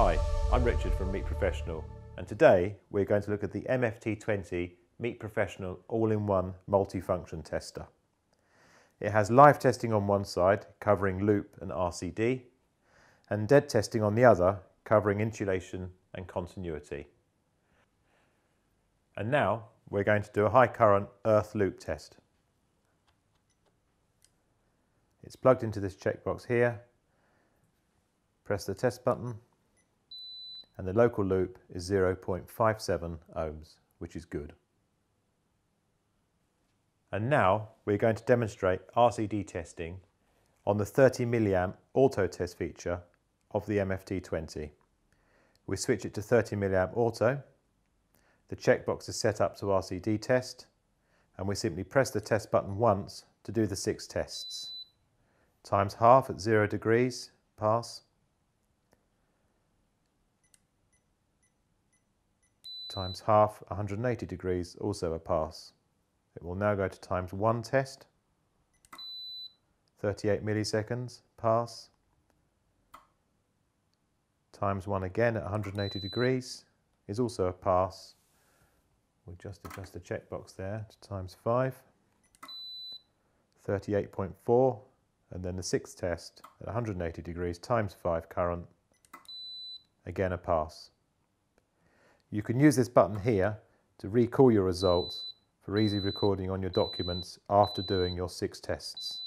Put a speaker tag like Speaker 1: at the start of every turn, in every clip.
Speaker 1: Hi, I'm Richard from MEET Professional and today we're going to look at the MFT20 MEET Professional all-in-one multifunction tester. It has live testing on one side covering loop and RCD and dead testing on the other covering insulation and continuity. And now we're going to do a high current earth loop test. It's plugged into this checkbox here. Press the test button and the local loop is 0.57 ohms, which is good. And now we're going to demonstrate RCD testing on the 30 milliamp auto test feature of the MFT20. We switch it to 30 milliamp auto. The checkbox is set up to RCD test and we simply press the test button once to do the six tests. Times half at zero degrees, pass. Times half, 180 degrees, also a pass. It will now go to times one test, 38 milliseconds, pass. Times one again at 180 degrees is also a pass. We'll just adjust the checkbox there to times five. 38.4 and then the sixth test at 180 degrees times 5 current, again a pass. You can use this button here to recall your results for easy recording on your documents after doing your six tests.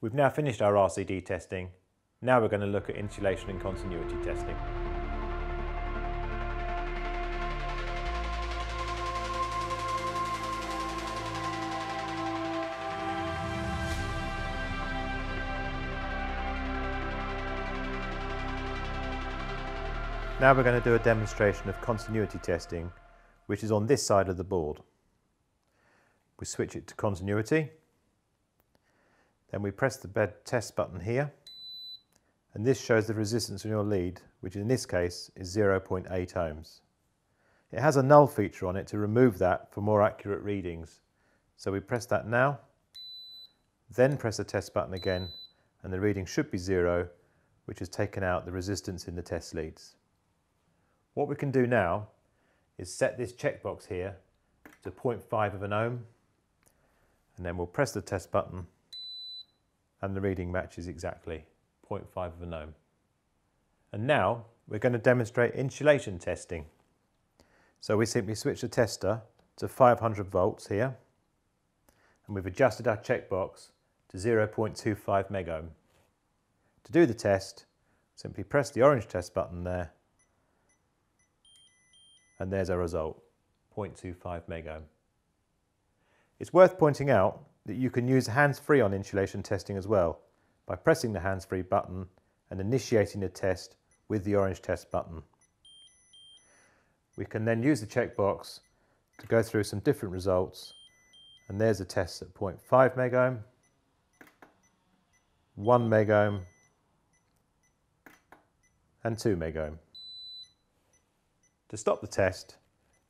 Speaker 1: We've now finished our RCD testing. Now we're going to look at insulation and continuity testing. Now we're going to do a demonstration of continuity testing, which is on this side of the board. We switch it to continuity, then we press the bed test button here, and this shows the resistance on your lead, which in this case is 0.8 ohms. It has a null feature on it to remove that for more accurate readings. So we press that now, then press the test button again, and the reading should be zero, which has taken out the resistance in the test leads. What we can do now is set this checkbox here to 0.5 of an ohm and then we'll press the test button and the reading matches exactly 0.5 of an ohm. And now we're going to demonstrate insulation testing. So we simply switch the tester to 500 volts here and we've adjusted our checkbox to 0.25 megohm. To do the test, simply press the orange test button there and there's our result, 0.25 megohm. It's worth pointing out that you can use hands-free on insulation testing as well by pressing the hands-free button and initiating the test with the orange test button. We can then use the checkbox to go through some different results and there's a test at 0.5 megohm, 1 megohm and 2 megohm. To stop the test,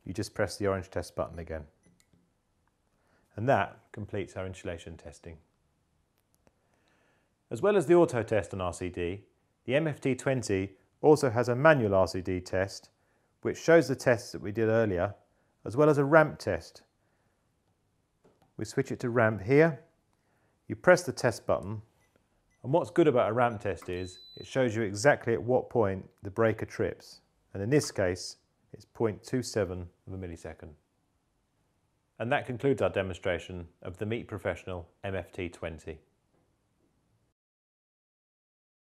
Speaker 1: you just press the orange test button again. And that completes our insulation testing. As well as the auto test on RCD, the MFT20 also has a manual RCD test which shows the tests that we did earlier as well as a ramp test. We switch it to ramp here, you press the test button and what's good about a ramp test is it shows you exactly at what point the breaker trips and in this case it's 0.27 of a millisecond. And that concludes our demonstration of the MEET Professional MFT20.